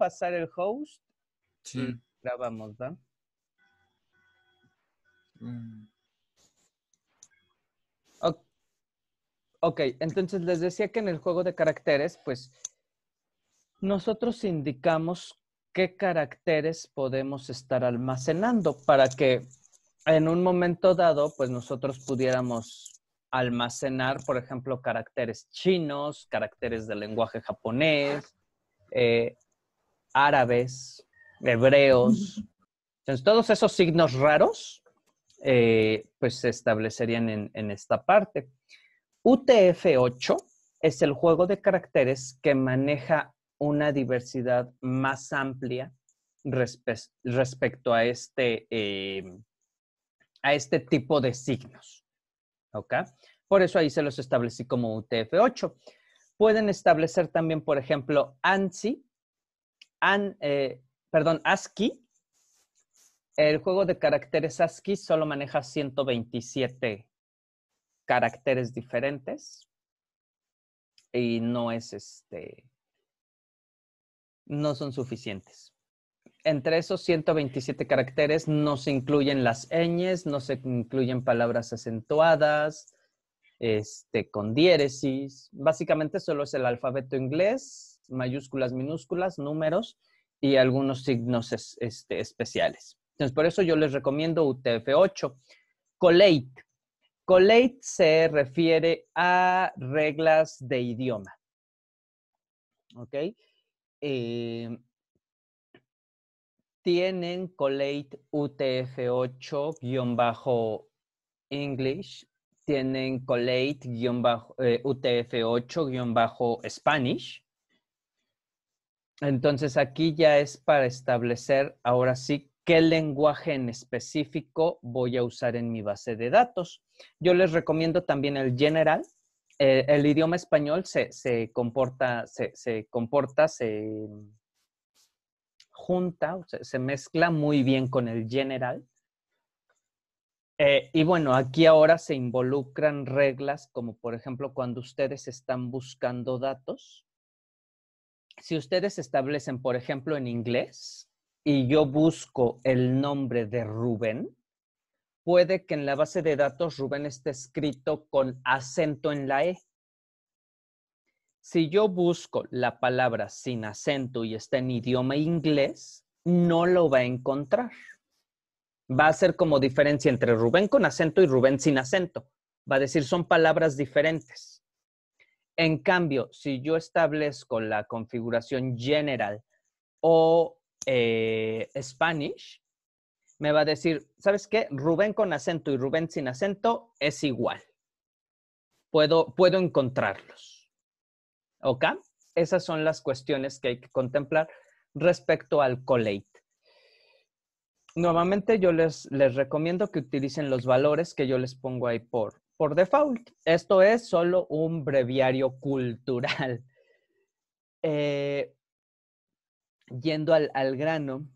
pasar el host Sí. y grabamos, ¿va? Mm, Ok, entonces les decía que en el juego de caracteres, pues nosotros indicamos qué caracteres podemos estar almacenando para que en un momento dado, pues nosotros pudiéramos almacenar, por ejemplo, caracteres chinos, caracteres del lenguaje japonés, eh, árabes, hebreos. Entonces, todos esos signos raros, eh, pues se establecerían en, en esta parte. UTF-8 es el juego de caracteres que maneja una diversidad más amplia respe- respecto a este, eh, a este tipo de signos. ¿Ok? Por eso ahí se los establecí como UTF-8. Pueden establecer también, por ejemplo, ANSI, an, eh, perdón, ASCII. El juego de caracteres ASCII solo maneja 127 caracteres diferentes y no es este, no son suficientes. Entre esos 127 caracteres no se incluyen las ñes, no se incluyen palabras acentuadas, este, con diéresis. Básicamente solo es el alfabeto inglés, mayúsculas, minúsculas, números y algunos signos es- este, especiales. Entonces, por eso yo les recomiendo UTF-8. Collate. Collate se refiere a reglas de idioma. ¿Ok? Eh, tienen Collate UTF-8-English, tienen Collate eh, UTF-8-Spanish. Entonces aquí ya es para establecer ahora sí qué lenguaje en específico voy a usar en mi base de datos. Yo les recomiendo también el general. Eh, el idioma español se, comporta, se, se comporta, se junta, se mezcla muy bien con el general. Eh, y bueno, aquí ahora se involucran reglas como por ejemplo cuando ustedes están buscando datos. Si ustedes establecen, por ejemplo, en inglés y yo busco el nombre de Rubén, puede que en la base de datos Rubén esté escrito con acento en la E. Si yo busco la palabra sin acento y está en idioma inglés, no lo va a encontrar. Va a ser como diferencia entre Rubén con acento y Rubén sin acento. Va a decir, son palabras diferentes. En cambio, si yo establezco la configuración general o eh, Spanish, me va a decir, ¿sabes qué? Rubén con acento y Rubén sin acento es igual. Puedo, puedo encontrarlos. ¿Ok? Esas son las cuestiones que hay que contemplar respecto al collate. Nuevamente yo les, les recomiendo que utilicen los valores que yo les pongo ahí por, por default. Esto es solo un breviario cultural. Eh, yendo al, al grano,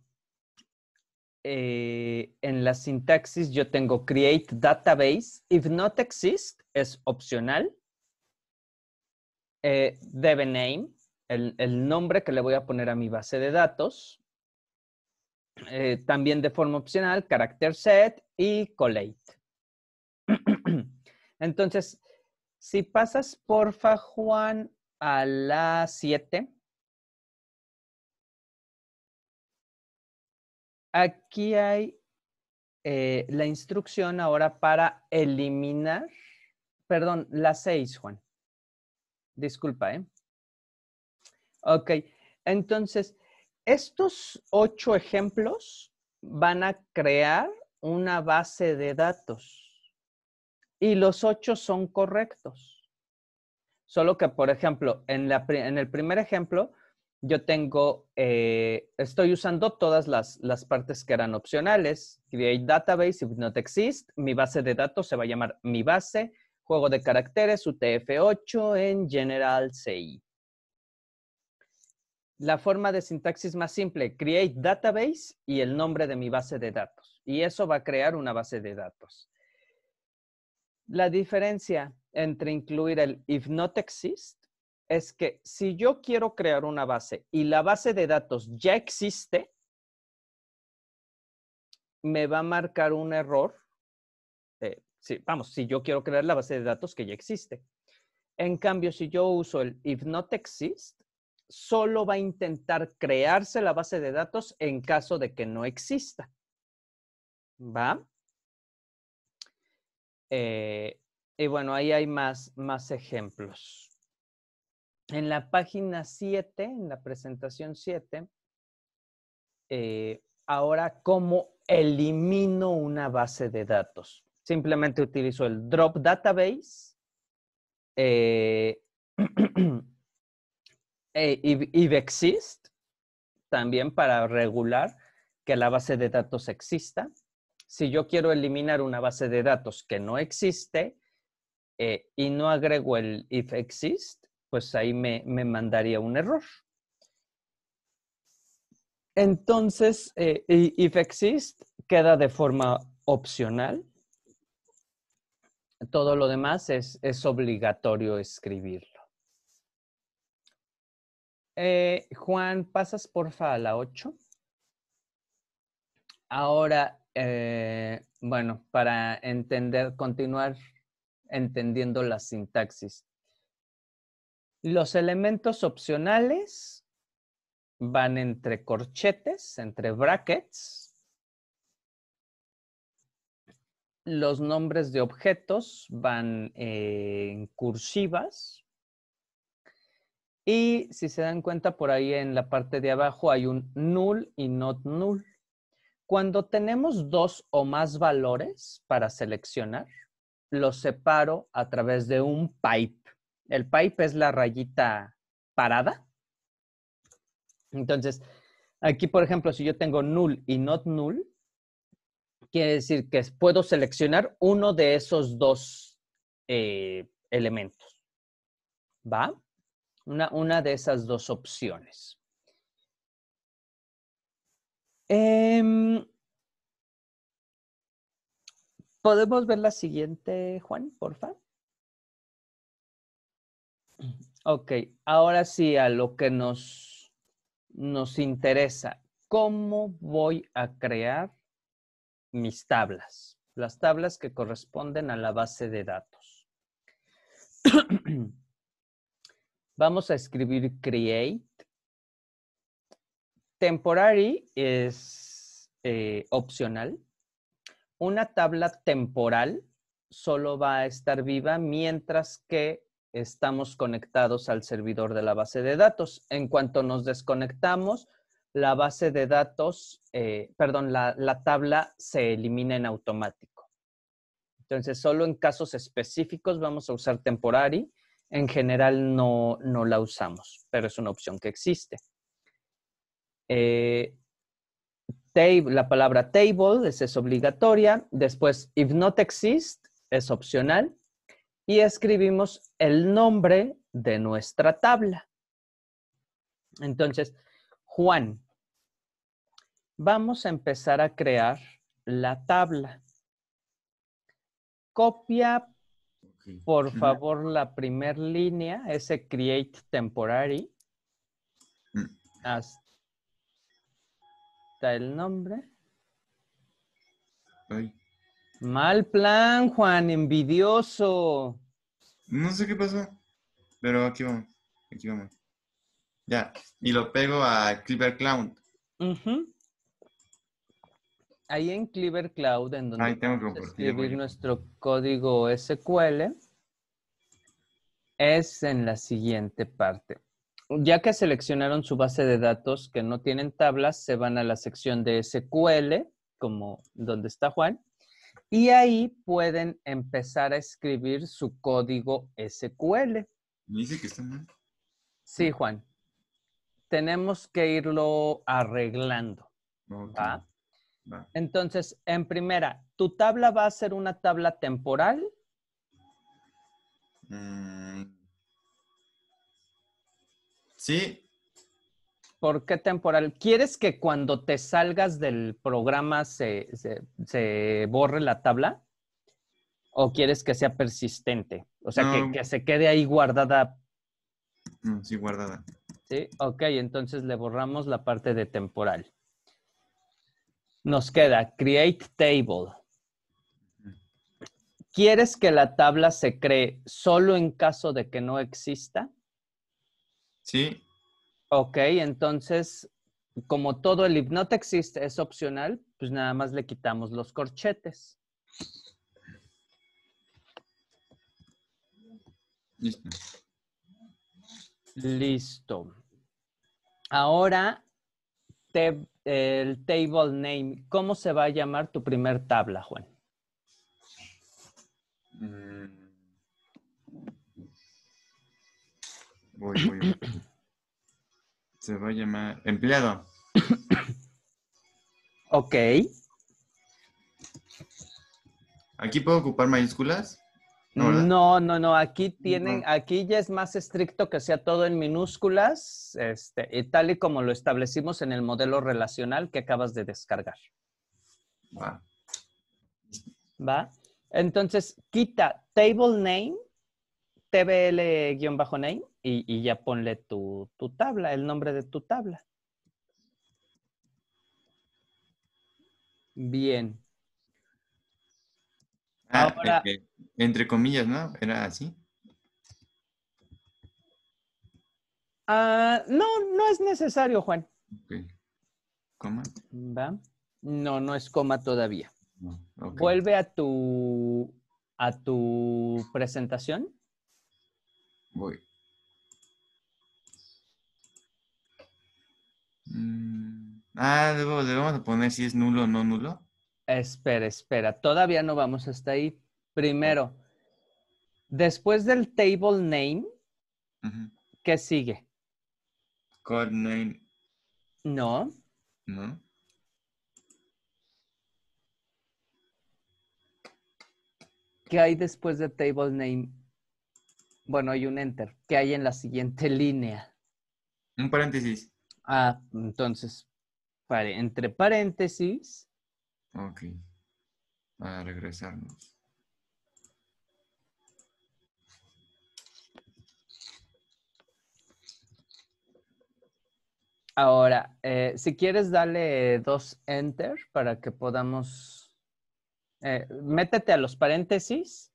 eh, en la sintaxis yo tengo create database. If not exist es opcional. Eh, debe name, el, el, nombre que le voy a poner a mi base de datos. Eh, también de forma opcional, character set y collate. Entonces, si pasas porfa, Juan, a la 7. Aquí hay eh, la instrucción ahora para eliminar, perdón, la 6, Juan. Disculpa, ¿eh? Ok, entonces, estos ocho ejemplos van a crear una base de datos y los ocho son correctos. Solo que, por ejemplo, en, el primer ejemplo, yo tengo, eh, estoy usando todas las, las, partes que eran opcionales. Create database if not exist. Mi base de datos se va a llamar mi base. Juego de caracteres UTF-8 en General CI. La forma de sintaxis más simple, create database y el nombre de mi base de datos. Y eso va a crear una base de datos. La diferencia entre incluir el if not exist es que si yo quiero crear una base y la base de datos ya existe, me va a marcar un error. Vamos, si yo quiero crear la base de datos que ya existe. En cambio, si yo uso el if not exist, solo va a intentar crearse la base de datos en caso de que no exista. ¿Va? Eh, y bueno, ahí hay más, más ejemplos. En la página 7, en la presentación 7, eh, ahora cómo elimino una base de datos. Simplemente utilizo el drop database eh, eh exist también para regular que la base de datos exista. Si yo quiero eliminar una base de datos que no existe eh, y no agrego el if exist, pues ahí me, me mandaría un error. Entonces, eh, if exist queda de forma opcional. Todo lo demás es, es obligatorio escribirlo. Eh, Juan, pasas porfa a la 8. Ahora, eh, bueno, para entender, continuar entendiendo la sintaxis. Los elementos opcionales van entre corchetes, entre brackets. Los nombres de objetos van en cursivas. Y si se dan cuenta, por ahí en la parte de abajo hay un null y not null. Cuando tenemos dos o más valores para seleccionar, los separo a través de un pipe. El pipe es la rayita parada. Entonces, aquí, por ejemplo, si yo tengo null y not null, quiere decir que puedo seleccionar uno de esos dos eh, elementos. ¿Va? Una, de esas dos opciones. Em, ¿Podemos ver la siguiente, Juan, por favor? Ok, ahora sí a lo que nos, nos interesa. ¿Cómo voy a crear mis tablas? Las tablas que corresponden a la base de datos. Vamos a escribir create. Temporary es eh, opcional. Una tabla temporal solo va a estar viva mientras que estamos conectados al servidor de la base de datos. En cuanto nos desconectamos, la base de datos, eh, perdón, la, la tabla se elimina en automático. Entonces, solo en casos específicos vamos a usar temporary en general no, la usamos, pero es una opción que existe. Eh, la palabra table es, obligatoria. Después, if not exist es opcional. Y escribimos el nombre de nuestra tabla. Entonces, Juan, vamos a empezar a crear la tabla. Copia por favor, la primer línea, ese create temporary. Mm. El nombre. Mal plan, Juan, envidioso. No sé qué pasó, pero aquí vamos. Aquí vamos. Ya, y lo pego a Clever Cloud. ahí en Clever Cloud, en donde vamos a escribir nuestro código SQL, es en la siguiente parte. Ya que seleccionaron su base de datos que no tienen tablas, se van a la sección de SQL, como donde está Juan, y ahí pueden empezar a escribir su código SQL. ¿Me dice que está mal? Sí, Juan. Tenemos que irlo arreglando. ¿va? Entonces, en primera, ¿tu tabla va a ser una tabla temporal? Mm. Sí. ¿Por qué temporal? ¿Quieres que cuando te salgas del programa se, borre la tabla? ¿O quieres que sea persistente? O sea, que, que, se quede ahí guardada sí, guardada. ¿Sí? Ok, entonces le borramos la parte de temporal. Nos queda create table. ¿Quieres que la tabla se cree solo en caso de que no exista? Sí. Ok, entonces, como todo el if not existe es opcional, pues nada más le quitamos los corchetes. Listo. Listo. Ahora, te- el table name. ¿Cómo se va a llamar tu primer tabla, Juan? Mm. Voy, voy, voy. Se va a llamar empleado. Ok. ¿Aquí puedo ocupar mayúsculas? No. No, no, no. Aquí tienen, No. aquí ya es más estricto que sea todo en minúsculas, este, y tal y como lo establecimos en el modelo relacional que acabas de descargar. Va. ¿Va? Entonces, quita table name, tbl-name, y, y ya ponle tu, tu tabla, el nombre de tu tabla. Bien. Ah, Ahora- eh, entre comillas, ¿no? Era así. Ah, no, no es necesario, Juan. Ok. ¿Coma? ¿Va? No, no es coma todavía. No. Vuelve a tu, a tu presentación. Voy. Ah, debo, debemos de poner si es nulo o no nulo. Espera, espera. Todavía no vamos hasta ahí. Primero, después del table name. ¿qué sigue? Codename, No. ¿no? ¿Qué hay después de table name? Bueno, hay un enter. ¿Qué hay en la siguiente línea? Un paréntesis. Ah, entonces, entre paréntesis, Ok. A regresarnos. Ahora, eh, si quieres, dale dos enter para que podamos. eh, métete a los paréntesis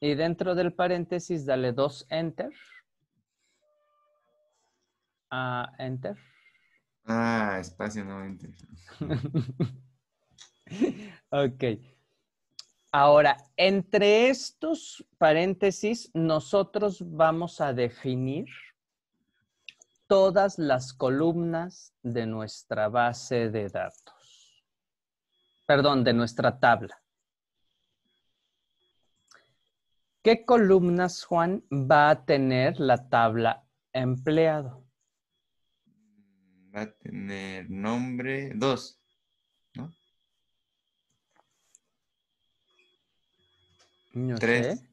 y dentro del paréntesis dale dos enter. Ah, enter. Ah, espacio no enter. ok. Ahora, entre estos paréntesis, nosotros vamos a definir todas las columnas de nuestra base de datos. Perdón, de nuestra tabla. ¿Qué columnas, Juan, va a tener la tabla empleado? Va a tener nombre dos. ¿No? No Tres. sé.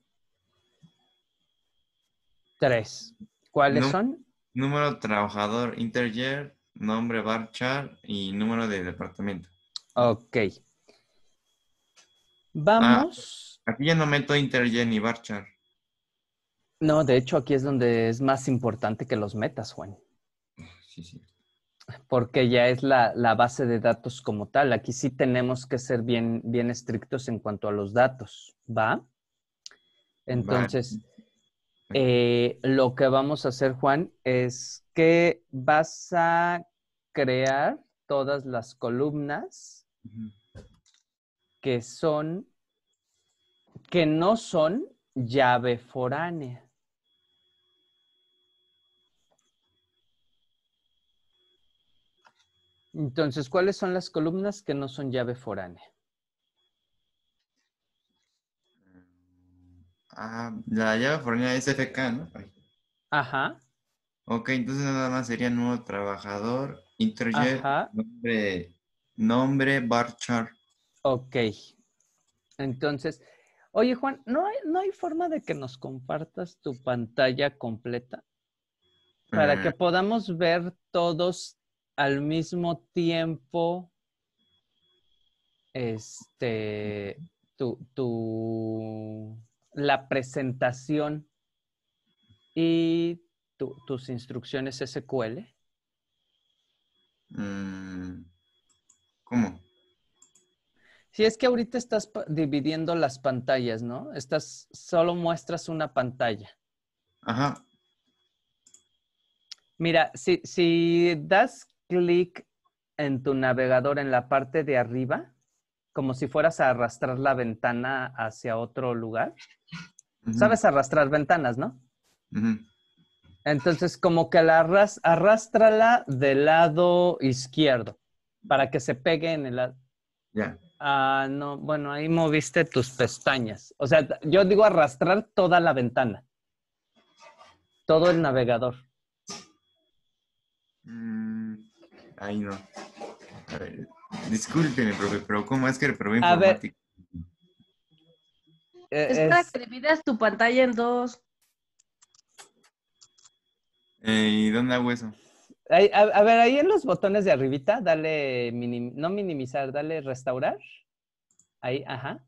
Tres. ¿Cuáles No. son? Número trabajador integer, nombre varchar y número de departamento. Ok. Vamos. Aquí ya no meto integer ni varchar. No, de hecho, aquí es donde es más importante que los metas, Juan, Sí, sí. Porque ya es la, la base de datos como tal. Aquí sí tenemos que ser bien, bien estrictos en cuanto a los datos, ¿va? Entonces, eh, lo que vamos a hacer, Juan, es que vas a crear todas las columnas que son, que no son llave foránea. Entonces, ¿cuáles son las columnas que no son llave foránea? Ah, la llave foránea es FK, ¿no? Ajá, Ok, entonces nada más sería nuevo trabajador, integer, Ajá. nombre, nombre, varchar. ok. Entonces, oye Juan, ¿no hay, no hay forma de que nos compartas tu pantalla completa para que Eh, podamos ver todos al mismo tiempo este, tu, tu, la presentación y tu- tus instrucciones SQL? Mm, ¿Cómo? Si es que ahorita estás dividiendo las pantallas, ¿no? Estás, solo muestras una pantalla. Ajá. Mira, si, si das clic en tu navegador en la parte de arriba, como si fueras a arrastrar la ventana hacia otro lugar, sabes arrastrar ventanas, ¿no? Entonces, como que la arras arrástrala del lado izquierdo para que se pegue en el lado. Ya. Ah, no, bueno, ahí moviste tus pestañas. O sea, yo digo arrastrar toda la ventana. Todo el navegador. Mm, Ay, no. A ver, discúlpeme, profe, pero ¿cómo es que reprobé informática? Eh, Es para es- que dividas tu pantalla en dos. Eh, ¿Y dónde hago eso? ahí- a, a ver, ahí en los botones de arribita, dale, minim- no minimizar, dale restaurar. Ahí, ajá.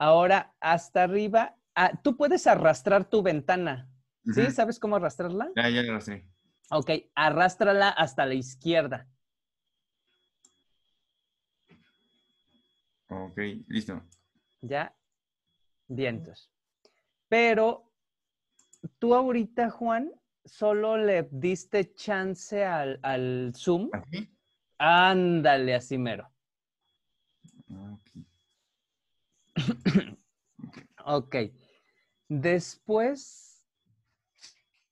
Ahora, hasta arriba, ah, tú puedes arrastrar tu ventana. ¿Sí? ¿Sabes cómo arrastrarla? Ya, ya lo sé. Ok, arrástrala hasta la izquierda. Ok, listo. ¿Ya? Vientos. Pero tú ahorita, Juan, solo le diste chance al, al Zoom. ¿Aquí? Ándale, así mero. Ah, ok. Ok. Después,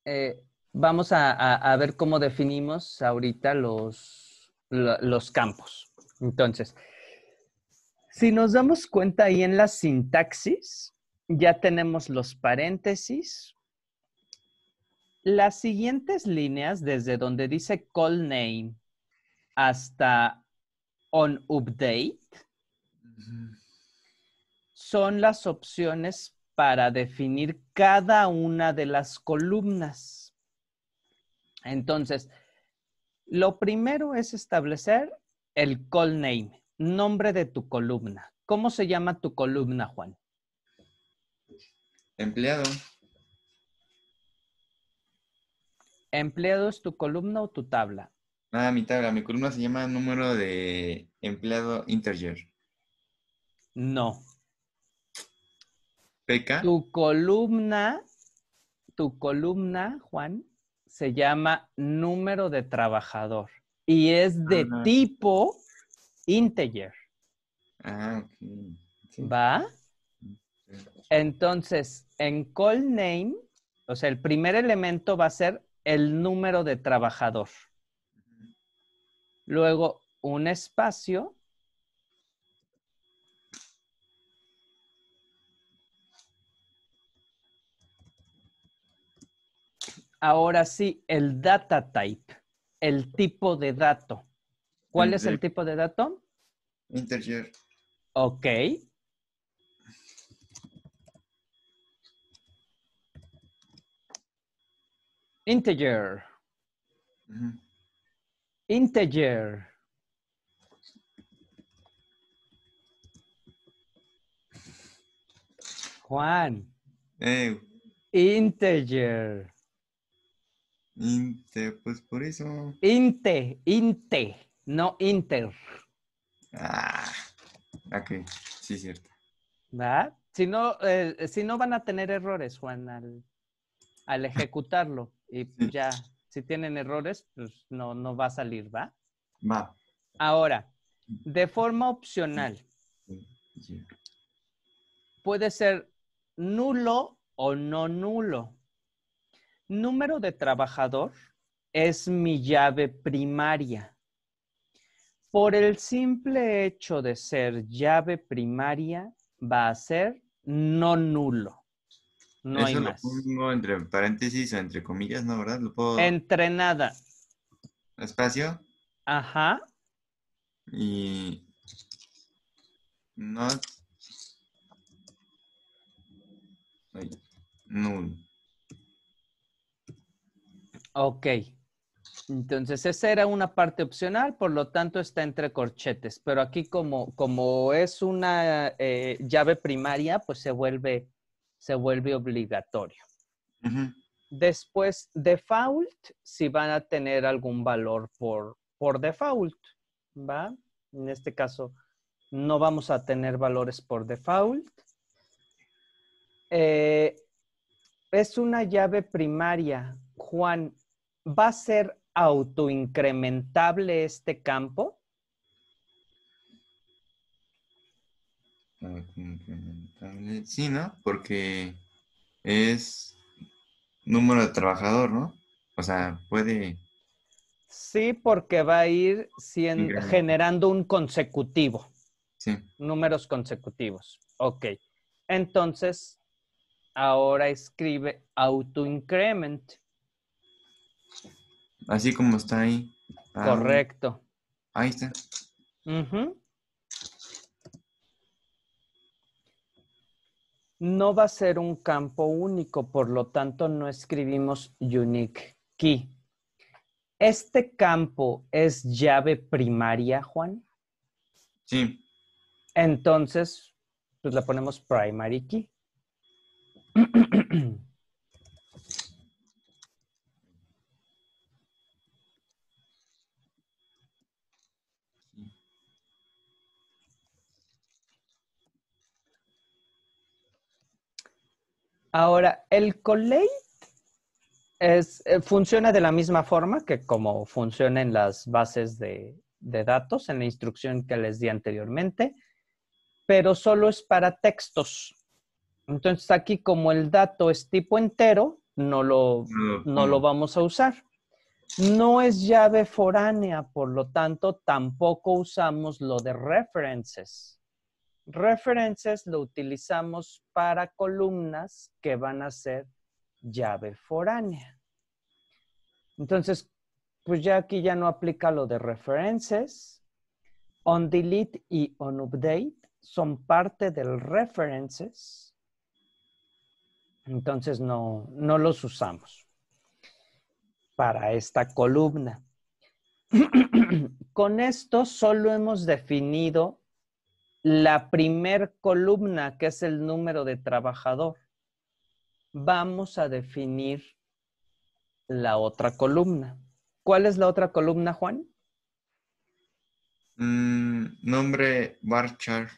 eh, vamos a, ver cómo definimos ahorita los, lo- los campos. Entonces, si nos damos cuenta ahí en la sintaxis, ya tenemos los paréntesis. Las siguientes líneas, desde donde dice call name hasta on update, son las opciones para definir cada una de las columnas. Entonces, lo primero es establecer el call name, nombre de tu columna. ¿Cómo se llama tu columna, Juan? Empleado. ¿Empleado es tu columna o tu tabla? Ah, mi tabla, mi columna se llama número de empleado integer. No. PK. Tu columna, tu columna, Juan, se llama número de trabajador y es de Ah. tipo integer. Ah. Sí. ¿Va? Entonces, en call name, o sea, el primer elemento va a ser el número de trabajador. Luego, un espacio. Ahora sí, el data type, el tipo de dato. ¿Cuál es el tipo de dato? Integer. Ok. Integer. Integer. Juan. Integer. Inte, pues por eso. Inte. Inte. No inter. Ah, ok, sí, cierto. ¿Va? Si no, eh, si no van a tener errores, Juan, al, al ejecutarlo. Y Sí. ya, si tienen errores, pues no, no va a salir, ¿va? Va. Ahora, de forma opcional, puede ser nulo o no nulo. Número de trabajador es mi llave primaria. Por el simple hecho de ser llave primaria, va a ser no nulo. No hay Eso lo más. pongo entre paréntesis o entre comillas, ¿no? ¿Verdad? Lo puedo Entrenada. espacio Ajá. y not null. Ok. Entonces, esa era una parte opcional, por lo tanto está entre corchetes. Pero aquí como, como es una eh, llave primaria, pues se vuelve, se vuelve obligatorio. Ujú. Después, default, si van a tener algún valor por, por default, ¿va? En este caso, no vamos a tener valores por default. Eh, es una llave primaria. Juan, ¿va a ser autoincrementable este campo? Incrementable. Sí, ¿no? Porque es número de trabajador, ¿no? O sea, puede... Sí, porque va a ir generando un consecutivo, Sí. números consecutivos. Ok. Entonces, ahora escribe autoincrement. Así como está ahí. Ah, Correcto. Ahí está. No va a ser un campo único, por lo tanto no escribimos unique key. ¿Este campo es llave primaria, Juan? Sí. Entonces, pues le ponemos primary key. Ahora, el collate es, eh, funciona de la misma forma que como funciona en las bases de, de datos, en la instrucción que les di anteriormente, pero solo es para textos. Entonces aquí como el dato es tipo entero, no lo, no lo vamos a usar. No es llave foránea, por lo tanto, tampoco usamos lo de references. References lo utilizamos para columnas que van a ser llave foránea. Entonces, pues ya aquí ya no aplica lo de references. On delete y on update son parte del references. Entonces no, no los usamos para esta columna. Con esto solo hemos definido la primer columna, que es el número de trabajador. Vamos a definir la otra columna. ¿Cuál es la otra columna, Juan? Mm, nombre varchar.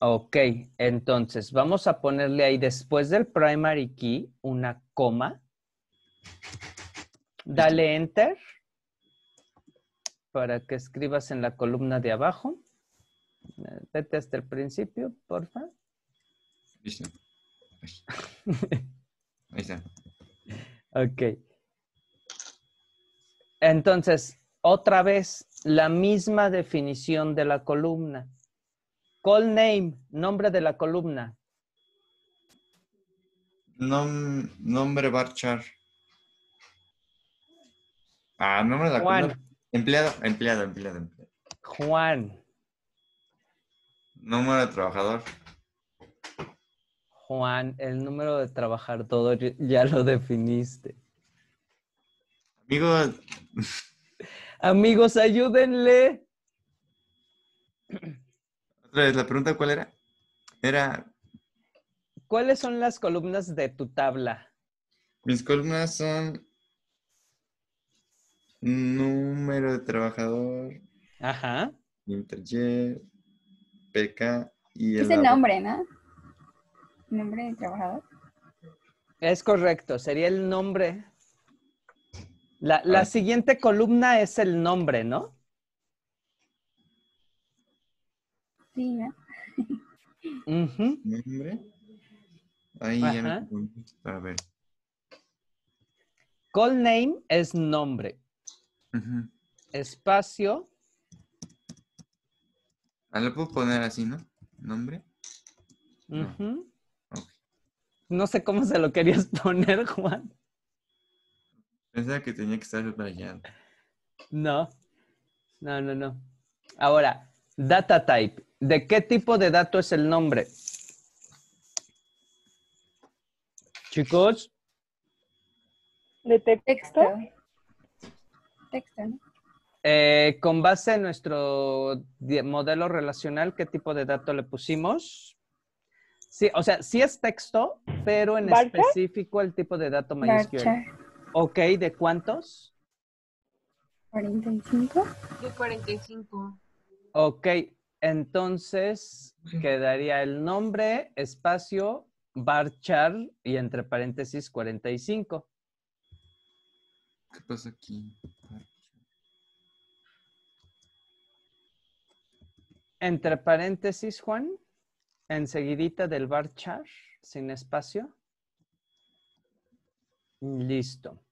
Ok, entonces vamos a ponerle ahí después del primary key una coma. Dale enter para que escribas en la columna de abajo. Vete hasta el principio, porfa. Listo. Ahí está. Ok. Entonces, otra vez, la misma definición de la columna. Call name, nombre de la columna. Nom- nombre varchar. Ah, nombre de la Juan. columna. Empleado, empleado, empleado, empleado. Juan. Número de trabajador. Juan, el número de trabajador ya lo definiste. Amigos, Amigos, ayúdenle. otra vez, la pregunta cuál era? Era, ¿Cuáles son las columnas de tu tabla? mis columnas son número de trabajador, Ajá. interjet, Y Es el nombre, ¿no? Nombre de trabajador. Es correcto, sería el nombre. La, la Ah. siguiente columna es el nombre, ¿no? Sí, ¿no? nombre. Ahí ya me. Para ver. Call name es nombre. Ujú. Espacio. Ah, lo puedo poner así, ¿no? Nombre. No. No sé cómo se lo querías poner, Juan. Pensaba que tenía que estar subrayado. No. No, no, no. Ahora, data type. ¿De qué tipo de dato es el nombre? Chicos, ¿De texto? Texto. Texto, ¿no? Eh, con base en nuestro modelo relacional, ¿qué tipo de dato le pusimos? Sí, o sea, sí es texto, pero en específico el tipo de dato MySQL. Varchar Ok, ¿de cuántos? 45. De 45. Ok, entonces quedaría el nombre, espacio, varchar y entre paréntesis 45. ¿Qué pasa aquí? Entre paréntesis, Juan, enseguidita del varchar, sin espacio. Listo.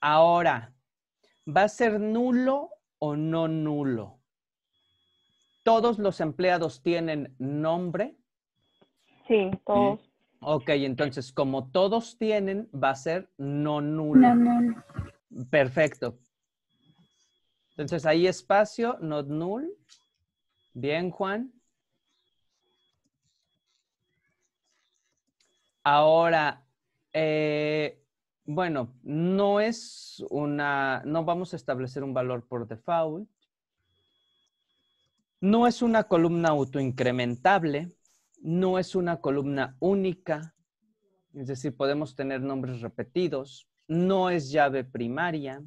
Ahora, ¿va a ser nulo o no nulo? ¿Todos los empleados tienen nombre? Sí, todos. Ok, entonces como todos tienen, va a ser no nulo. No, no, no. Perfecto. Entonces ahí espacio, not null. Bien, Juan. Ahora, eh, bueno, no es una, no vamos a establecer un valor por default. No es una columna autoincrementable. No es una columna única. Es decir, podemos tener nombres repetidos. No es llave primaria.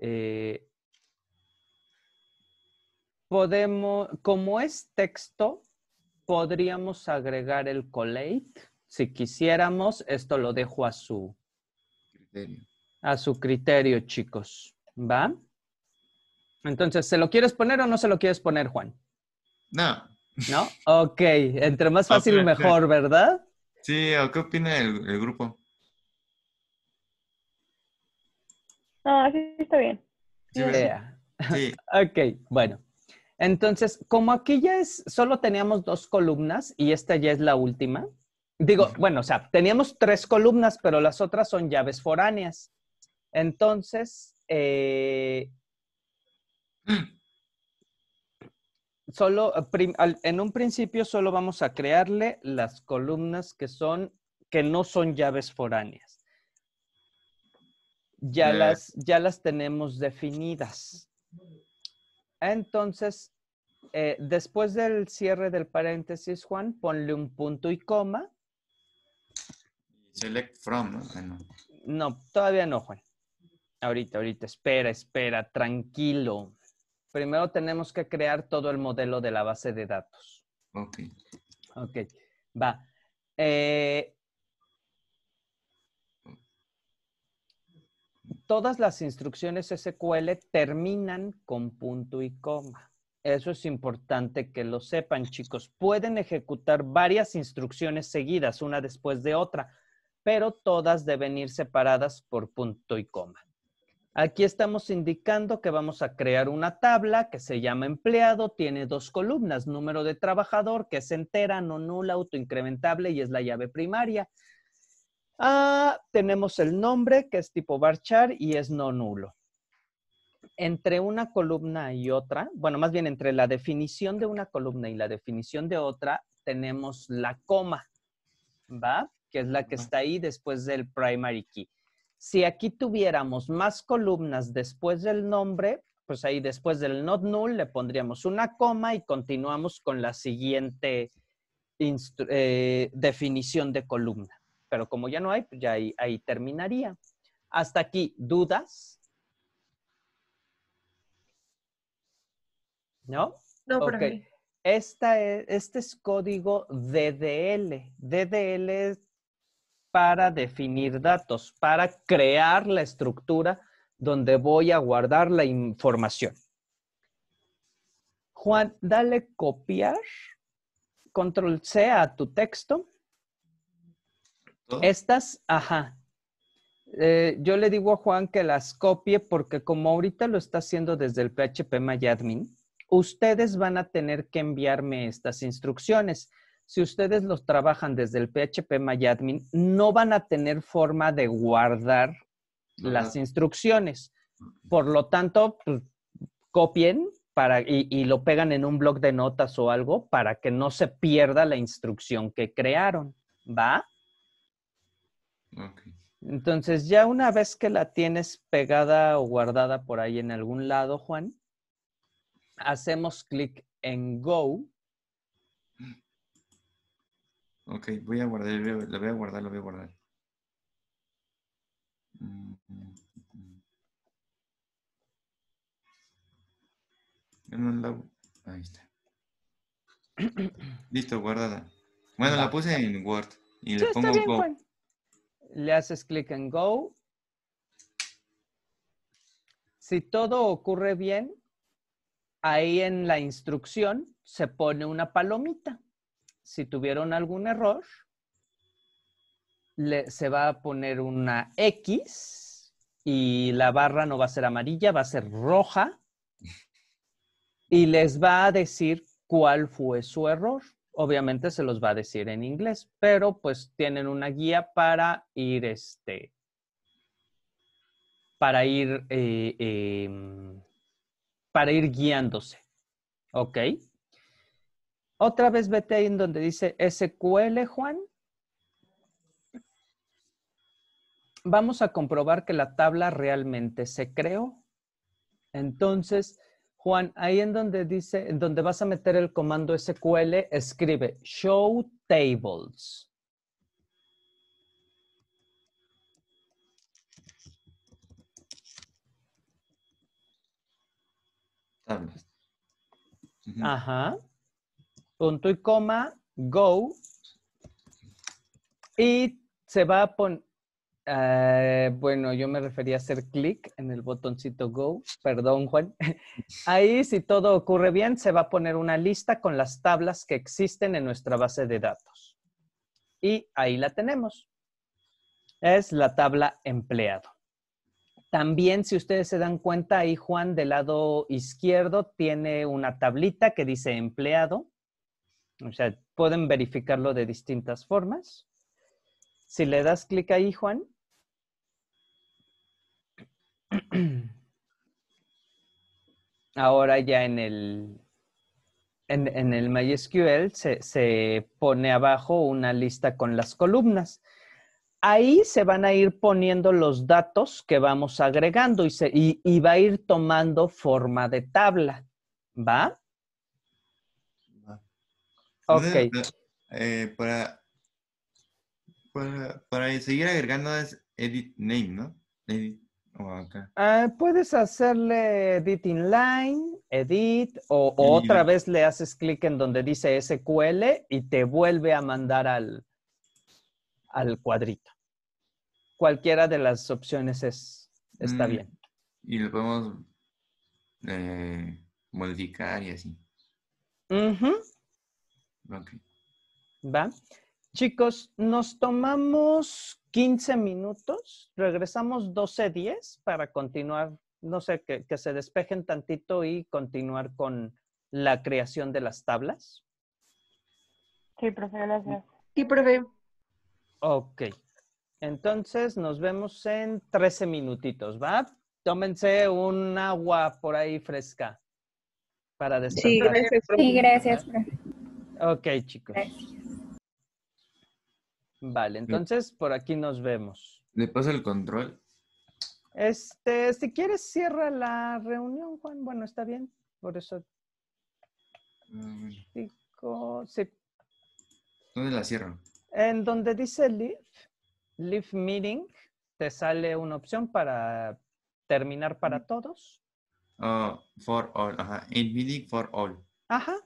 Eh, podemos, como es texto, podríamos agregar el collate. Si quisiéramos, esto lo dejo a su, Criterio. a su criterio, chicos. ¿Va? Entonces, ¿se lo quieres poner o no se lo quieres poner, Juan? No. ¿No? Ok, entre más fácil mejor, ¿verdad? Sí, ¿o qué opina el, el grupo? No, así está bien. Sí. Sí. Ok, bueno. Entonces, como aquí ya es, solo teníamos dos columnas y esta ya es la última. Digo, bueno, o sea, teníamos tres columnas, pero las otras son llaves foráneas. Entonces, eh, solo, en un principio solo vamos a crearle las columnas que son, que no son llaves foráneas. Ya, Ya. las, ya las tenemos definidas. Entonces, eh, después del cierre del paréntesis, Juan, ponle un punto y coma. Select from, ¿no? Ah, no. No, todavía no, Juan. Ahorita, ahorita, espera, espera, tranquilo. Primero tenemos que crear todo el modelo de la base de datos. Ok. Ok, va. Eh, todas las instrucciones SQL terminan con punto y coma. Eso es importante que lo sepan, chicos. Pueden ejecutar varias instrucciones seguidas, una después de otra, pero todas deben ir separadas por punto y coma. Aquí estamos indicando que vamos a crear una tabla que se llama empleado, tiene dos columnas, número de trabajador, que es entera, no nula, autoincrementable y es la llave primaria. Ah, tenemos el nombre, que es tipo varchar y es no nulo. Entre una columna y otra, bueno, más bien entre la definición de una columna y la definición de otra, tenemos la coma, ¿va? Que es la que está ahí después del primary key. Si aquí tuviéramos más columnas después del nombre, pues ahí después del not null le pondríamos una coma y continuamos con la siguiente eh, definición de columna. Pero como ya no hay, pues ya ahí, ahí terminaría. Hasta aquí, ¿dudas? ¿No? No, para Ok. mí. Esta es- este es código DDL. DDL es para definir datos, para crear la estructura donde voy a guardar la información. Juan, dale copiar, control C a tu texto. Estas, ajá. Eh, yo le digo a Juan que las copie porque como ahorita lo está haciendo desde el PHP MyAdmin, ustedes van a tener que enviarme estas instrucciones. Si ustedes los trabajan desde el PHP MyAdmin, no van a tener forma de guardar las instrucciones. Por lo tanto, pues, copien para, y, y lo pegan en un blog de notas o algo para que no se pierda la instrucción que crearon. ¿Va? Entonces, ya una vez que la tienes pegada o guardada por ahí en algún lado, Juan, hacemos clic en Go Ok, voy a guardar, lo voy a- guardar, lo voy a guardar. La- Ahí está. Listo, guardada. Bueno, la puse en Word y Sí, le está pongo bien, Go. Juan. Le haces clic en Go. Si todo ocurre bien, ahí en la instrucción se pone una palomita. Si tuvieron algún error, se va a poner una X y la barra no va a ser amarilla, va a ser roja. Y les va a decir cuál fue su error. Obviamente se los va a decir en inglés, pero pues tienen una guía para ir este para ir eh, em, para ir guiándose. ¿Ok? Otra vez vete ahí en donde dice SQL, Juan. Vamos a comprobar que la tabla realmente se creó. Entonces, Juan, ahí en donde dice, en donde vas a meter el comando SQL, escribe show tables. Tablas. Ajá. Punto y coma, go. Y se va a poner, bueno, yo me refería a hacer clic en el botoncito go. Perdón, Juan. Ahí, si todo ocurre bien, se va a poner una lista con las tablas que existen en nuestra base de datos. Y ahí la tenemos. Es la tabla empleado. También, si ustedes se dan cuenta, ahí Juan del lado izquierdo tiene una tablita que dice empleado. O sea, pueden verificarlo de distintas formas. Si le das clic ahí, Juan. Ahora ya en el, en, en el MySQL se, se pone abajo una lista con las columnas. Ahí se van a ir poniendo los datos que vamos agregando y, se, y, y va a ir tomando forma de tabla. ¿Va? Va. Ok. Entonces, eh, para, para, para seguir agregando es edit name, ¿no? Edit. Ah, puedes hacerle edit inline, edit, o, otra vez le haces clic en donde dice SQL y te vuelve a mandar al, al cuadrito. Cualquiera de las opciones es, está Mm. bien. Y lo podemos eh, modificar y así. Ok. ¿Va? Chicos, nos tomamos 15 minutos, regresamos 12.10 para continuar, no sé, que, que se despejen tantito y continuar con la creación de las tablas. Sí, profe, gracias. Sí, profe. Ok. Entonces nos vemos en 13 minutitos, ¿va? Tómense un agua por ahí fresca para Sí, despertar. gracias, profe. Sí, gracias, profe. Ok, chicos. Gracias. Vale, entonces por aquí nos vemos. Le paso el control. Este, si quieres, cierra la reunión, Juan. Bueno, está bien. Por eso, digo, sí. ¿Dónde la cierro? En donde dice Leave, Leave Meeting, te sale una opción para terminar para todos. Oh, for all. Ajá. In meeting for all. Ajá.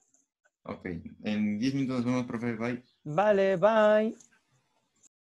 Ok. En 10 minutos nos vemos, profe. Bye. Vale, bye.